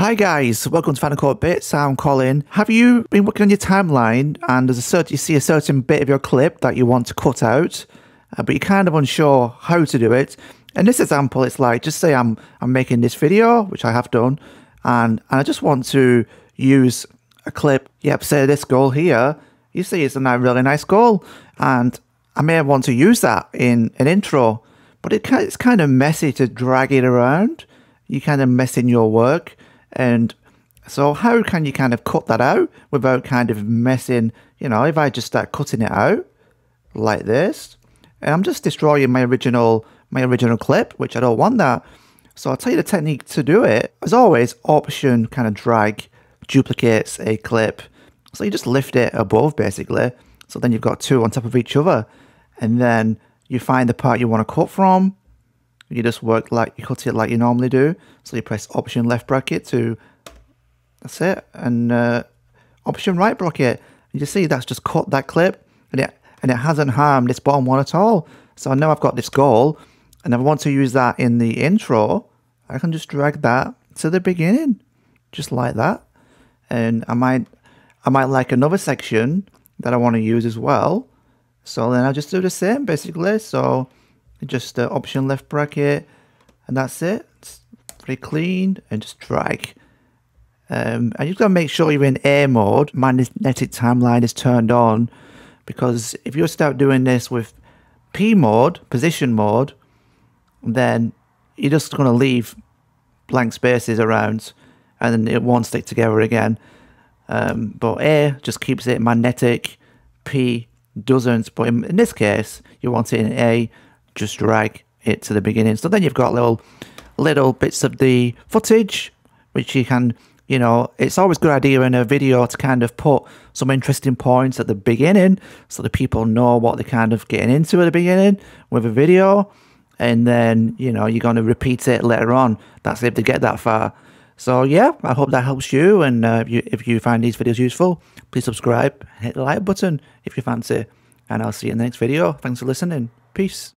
Hi guys, welcome to Final Cut Bits. I'm Colin. Have you been working on your timeline and there's a certain, you see a certain bit of your clip that you want to cut out, uh, but you're kind of unsure how to do it? In this example, it's like just say I'm I'm making this video, which I have done, and and I just want to use a clip. Yep, say this goal here. You see, it's a really nice goal, and I may want to use that in an intro, but it, it's kind of messy to drag it around. You kind of messing your work. And so, how can you kind of cut that out without kind of messing? You know, if I just start cutting it out like this, and I'm just destroying my original my original clip, which I don't want that. So I'll tell you the technique to do it. As always, Option kind of drag duplicates a clip. So you just lift it above basically. So then you've got two on top of each other, and then you find the part you want to cut from you just work like you cut it like you normally do. So you press Option left bracket to that's it, and uh, Option right bracket. You see that's just cut that clip, and it and it hasn't harmed this bottom one at all. So I know I've got this goal, and if I want to use that in the intro, I can just drag that to the beginning, just like that. And I might I might like another section that I want to use as well. So then I'll just do the same basically. So just the option left bracket and that's it. It's very clean and just drag um, and you've got to make sure you're in A mode. Magnetic timeline is turned on because if you start doing this with P mode position mode then you're just going to leave blank spaces around and then it won't stick together again. Um, but A just keeps it magnetic. P doesn't but in, in this case you want it in A just drag it to the beginning. So then you've got little little bits of the footage, which you can, you know, it's always a good idea in a video to kind of put some interesting points at the beginning so the people know what they're kind of getting into at the beginning with a video. And then, you know, you're going to repeat it later on. That's if they get that far. So yeah, I hope that helps you. And uh, if, you, if you find these videos useful, please subscribe, hit the like button if you fancy. And I'll see you in the next video. Thanks for listening. Peace.